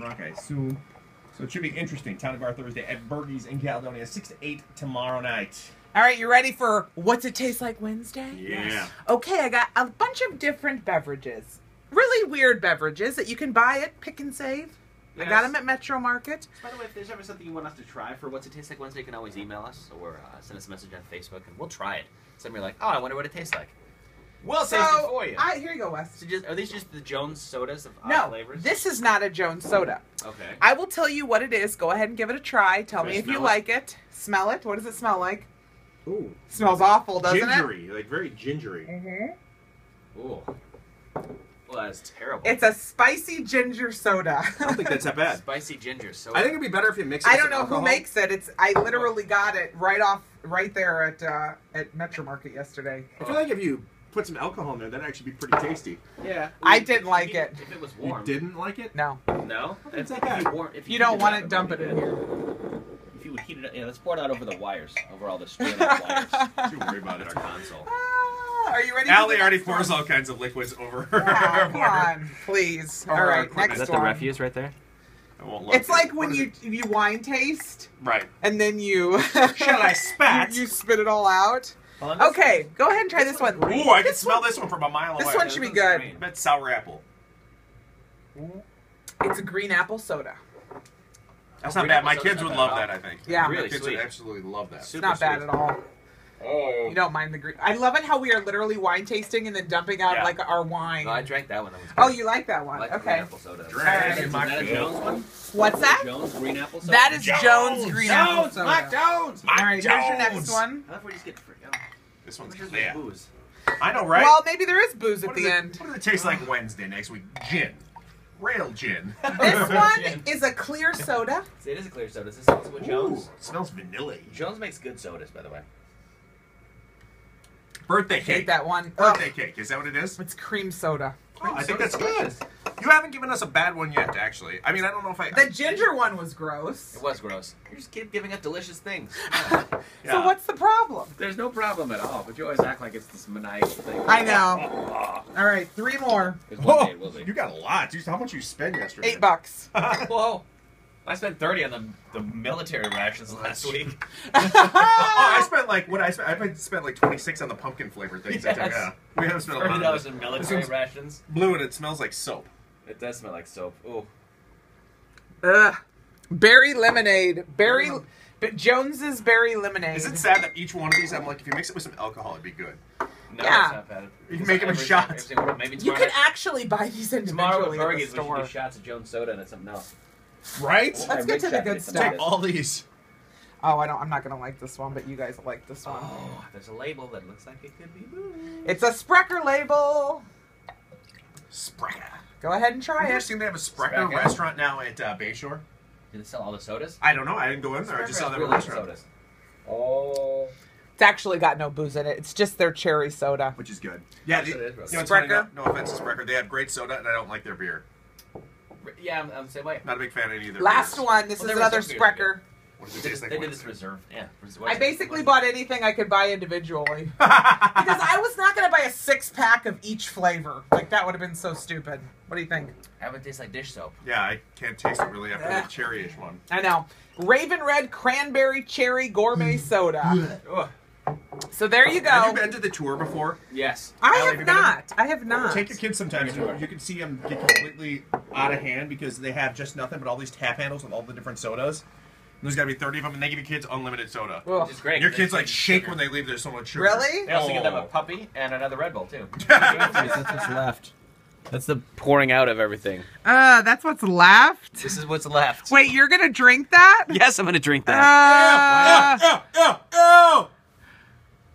Rock, I assume. So it should be interesting. Town of Bar Thursday at Bergie's in Caledonia, 6 to 8 tomorrow night. All right, you ready for What's It Taste Like Wednesday? Yeah. Okay, I got a bunch of different beverages. Really weird beverages that you can buy at Pick and Save. I got them at Metro Market. By the way, if there's ever something you want us to try for What's It Taste Like Wednesday, you can always email us or uh, send us a message on Facebook, and we'll try it. Somebody like, oh, I wonder what it tastes like. We'll taste it for you. I, here you go, Wes. So just, are these just the Jones sodas of odd No, flavors? this is not a Jones soda. Okay. I will tell you what it is. Go ahead and give it a try. Tell Can I me if you it? like it. Smell it. What does it smell like? Ooh. Smells awful, doesn't it? gingery, like very gingery. it? Mm-hmm. Ooh. Well, that's terrible. It's a spicy ginger soda. I don't think that's that bad. spicy ginger soda. I think it'd be better if you mix it I don't some know who makes it. It's I literally got it right off right there at uh, at Metro Market yesterday. I feel like if you put some alcohol in there, that'd actually be pretty tasty. Yeah. I didn't like you- it. If it was warm. You warm. didn't like it? No, No. It's If, not if you bad. warm, if you heat don't want up, to dump it in here. If you would heat it up, yeah, let's pour it out over the wires, over all the string of wires. Don't worry about it. Our it. console. Ah, are you ready? for Allie the already pours one? all kinds of liquids over Yeah, her come border. on, please. Or All right, equipment. next Is that one. Refuse right there? I won't look. It's like when What is you it? you wine taste Right. and then you Shall I spat? you, you spit it all out. Okay, go ahead and try this one. Ooh, I can This smell one- this one from a mile This away. This one should be good. I bet sour apple. It's a green apple soda. That's Oh, not bad. My kids would love that, I think. Yeah. My Really kids sweet. would absolutely love that. It's Super not bad at all. Oh. You don't mind the green. I love it how we are literally wine tasting and then dumping out Yeah. like our wine. No, I drank that one. That was oh, you like that I one? like the okay. green apple soda. Drink Alright. Is that a Jones one? What's that? Jones green apple soda? That is Jones! Jones, green apple Jones! soda. Mike Jones! All right, here's your Jones! next one. I thought we just get free. Oh, This one's just yeah. booze. I know, right? Well, maybe there is booze at what, the it, end. what does it taste like Wednesday next week? Gin. Rail gin. This one Gin. is a clear soda. See, it is a clear soda. Is this also with Jones? Ooh, smells vanilla. Jones makes good sodas, by the way. Birthday Hate cake. that one. Oh, Birthday cake. Is that what it is? it's cream soda. Oh, I think soda's that's good. You haven't given us a bad one yet, actually. I mean, I don't know if I. The ginger one was gross. It was gross. You just keep giving us delicious things. So Yeah. what's the problem? There's no problem at all, but you always act like it's this maniacal thing. I know. All right, three more. There's one Whoa, day it will be. you got a lot. Dude, how much you spend yesterday? Eight bucks. Whoa. I spent 30 on the, the military rations last week. oh, I spent like what I spent. I spent like twenty six on the pumpkin flavored things. I think, Yes. yeah, we haven't spent a lot. $30 this. in This military one's rations. blue and it smells like soap. It does smell like soap. Ooh. Ugh. Berry lemonade. Berry. But Jones's berry lemonade. Is it sad that each one of these, I'm like, if you mix it with some alcohol, it'd be good. No, Yeah. it's not bad. You can make make 'em in every- shots. every single- Maybe You tomorrow, can actually buy these tomorrow at individually at Burgie's the we should store. do shots of Jones soda and it's something else. Right? Let's I get to the good stuff. Take all these. Oh, I don't. I'm not gonna like this one, but you guys like this one. Oh, there's a label that looks like it could be booze. It's a Sprecher label. Sprecher. Go ahead and Have try you ever it. seen they have a Sprecher Sprecher? restaurant now at uh, Bayshore? Do they sell all the sodas? I don't know. I didn't go in there. I just saw Sprecher them has at a really restaurant. sodas. Oh. It's actually got no booze in it. It's just their cherry soda. Which is good. Yeah, the, It is you really know, it's funny, no, Sprecher? no offense to Sprecher. They have great soda, and I don't like their beer. Yeah, I'm, I'm the same way. Not a big fan of either. Last beers. one. This Well, is there was another some beers Sprecher. What does it They, taste like? they did this reserve. Yeah. res- I basically bought anything I could buy individually because I was not gonna buy a six pack of each flavor. Like that would have been so stupid. What do you think? That would taste like dish soap. Yeah, I can't taste it really after Yeah. the cherryish one. I know. Raven Red Cranberry Cherry Gourmet mm. Soda. Ugh. So there you Have you go. been to the tour before? Yes. I Allie, have have you been in- not. I have not. Take your kids sometimes. You, you can see them get completely out of hand because they have just nothing but all these tap handles with all the different sodas. And there's got to be 30 of them, and they give your kids unlimited soda. Ugh. Which is great. Your kids like shake sugar. when they leave. There's so much sugar. Really? They also give them a Oh. puppy and another Red Bull too. That's what's left. That's the pouring out of everything. Uh, that's what's left. This is what's left. Wait, you're gonna drink that? Yes, I'm gonna drink that. Uh, Ew, ew, ew.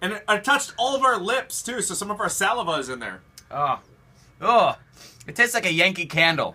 And it, I touched all of our lips too, so some of our saliva is in there. oh, oh, it tastes like a Yankee candle.